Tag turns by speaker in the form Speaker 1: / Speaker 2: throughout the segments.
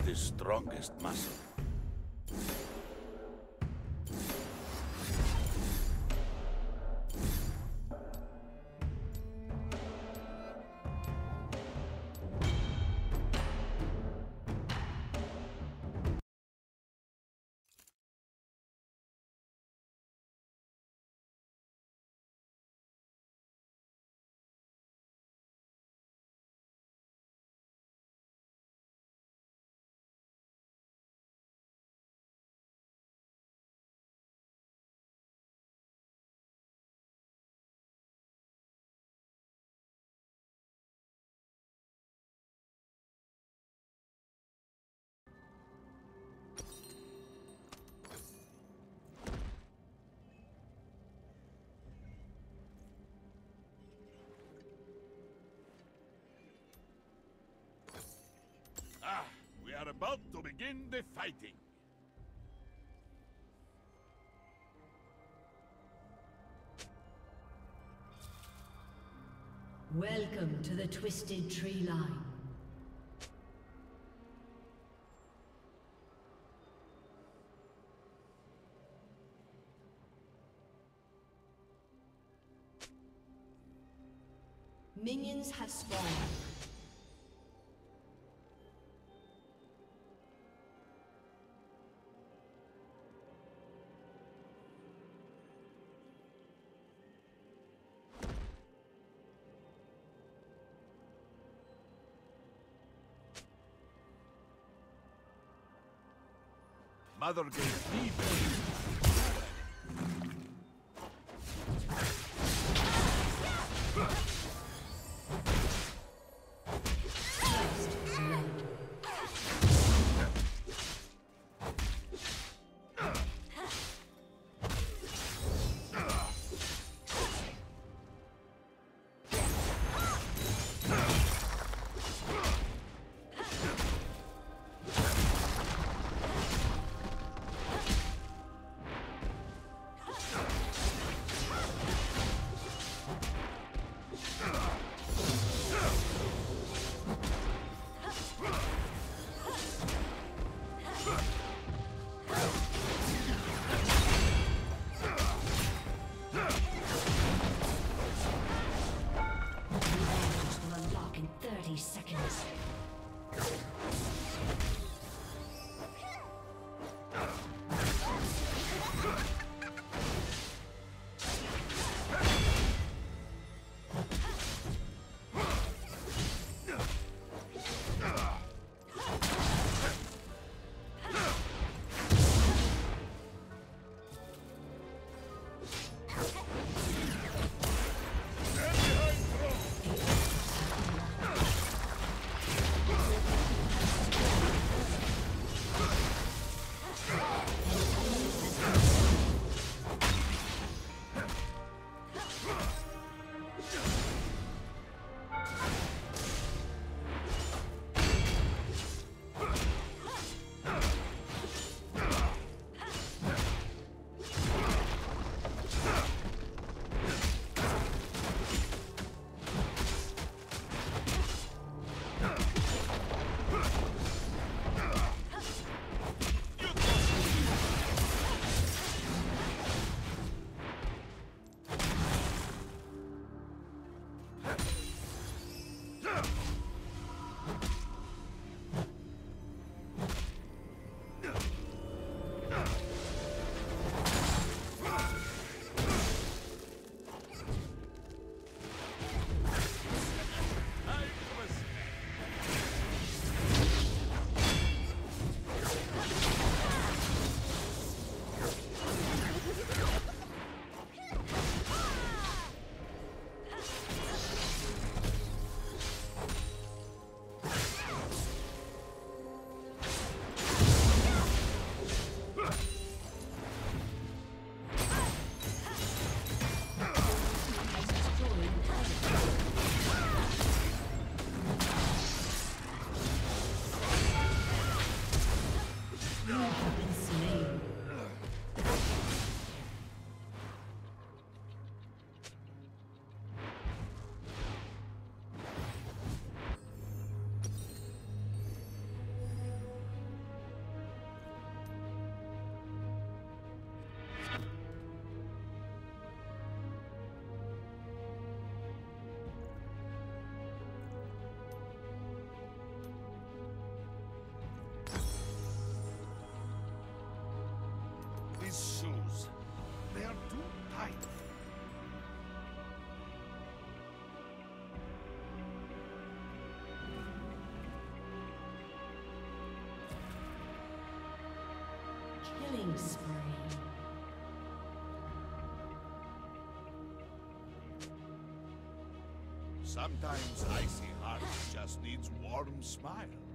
Speaker 1: is the strongest muscle? About to begin the fighting.
Speaker 2: Welcome to the Twisted Treeline. Minions have spawned.
Speaker 1: Mother gave me Sometimes icy heart just needs warm smile.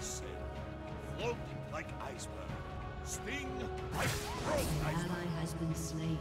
Speaker 1: Said, float like iceberg, sting like iceberg.
Speaker 2: ally has been slain.